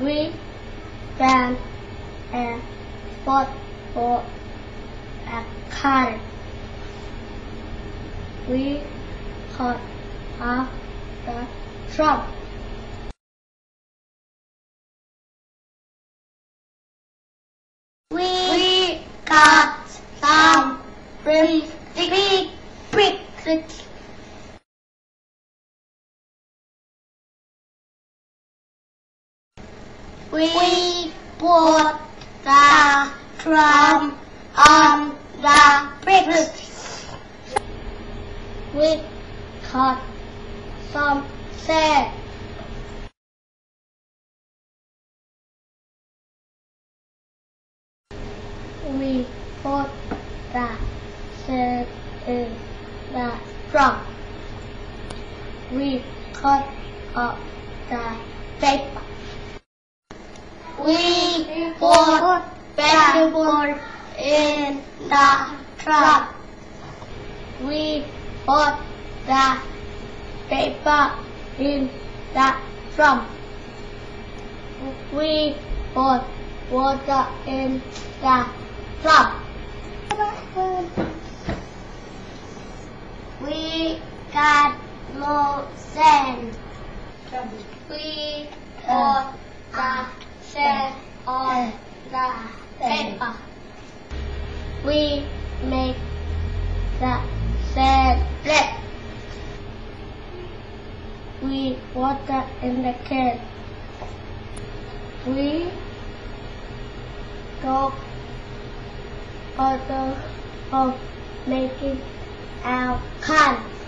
We ran and fought for a car. We caught up the Trump. We, we got some big, big, big, big. We put the drum on the bricks. We caught some sand. We put the sand in the drum. We cut up the paper. We put vegetable in the truck. We put the paper in the drum. We put water in the drum. We got more sand. We put the sand on the paper. We make the black. We water in the can. We talk further of making our can.